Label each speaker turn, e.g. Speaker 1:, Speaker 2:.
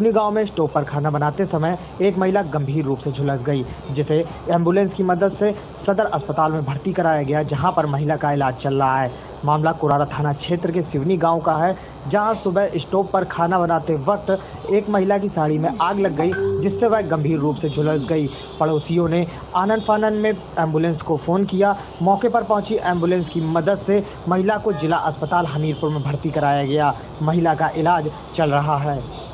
Speaker 1: सिवनी गाँव में स्टोव पर खाना बनाते समय एक महिला गंभीर रूप से झुलस गई, जिसे एंबुलेंस की मदद से सदर अस्पताल में भर्ती कराया गया, जहाँ पर महिला का इलाज चल रहा है। मामला कुरारा थाना क्षेत्र के सिवनी गाँव का है, जहाँ सुबह स्टोव पर खाना बनाते वक्त एक महिला की साड़ी में आग लग गई, जिससे वह गंभीर रूप से झुलस गई। पड़ोसियों ने आनंद फानन में एंबुलेंस को फ़ोन किया। मौके पर पहुँची एंबुलेंस की मदद से महिला को जिला अस्पताल हमीरपुर में भर्ती कराया गया। महिला का इलाज चल रहा है।